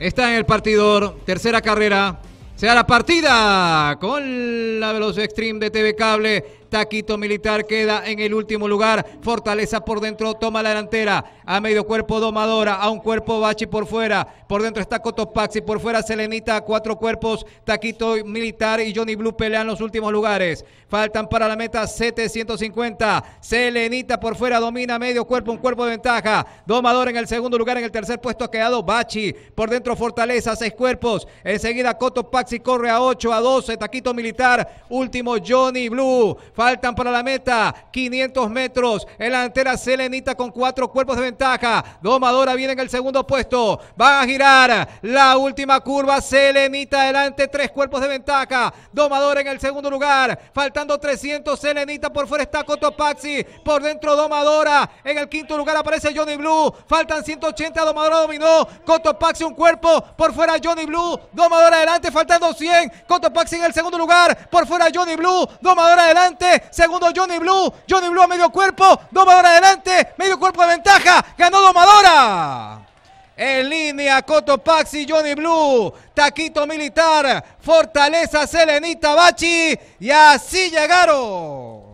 Está en el partidor, tercera carrera. Se da la partida con la velocidad extreme de TV Cable. Taquito Militar queda en el último lugar. Fortaleza por dentro, toma la delantera. A medio cuerpo Domadora, a un cuerpo Bachi por fuera. Por dentro está Cotopaxi, por fuera Selenita, cuatro cuerpos. Taquito Militar y Johnny Blue pelean los últimos lugares. Faltan para la meta 750. Selenita por fuera domina medio cuerpo, un cuerpo de ventaja. Domadora en el segundo lugar, en el tercer puesto ha quedado Bachi. Por dentro Fortaleza, seis cuerpos. Enseguida Cotopaxi corre a 8, a 12. Taquito Militar, último Johnny Blue. Faltan para la meta 500 metros. En la delantera Selenita con cuatro cuerpos de ventaja. Domadora viene en el segundo puesto. Va a girar la última curva. Selenita adelante, tres cuerpos de ventaja. Domadora en el segundo lugar. Faltando 300. Selenita por fuera está Cotopaxi. Por dentro Domadora. En el quinto lugar aparece Johnny Blue. Faltan 180. Domadora dominó. Cotopaxi un cuerpo. Por fuera Johnny Blue. Domadora adelante. Faltando 100. Cotopaxi en el segundo lugar. Por fuera Johnny Blue. Domadora Segundo Johnny Blue. Johnny Blue a medio cuerpo. Domadora adelante. Medio cuerpo de ventaja. Ganó Domadora. En línea, Cotopaxi, Johnny Blue, Taquito Militar, Fortaleza, Selenita Bachi. Y así llegaron.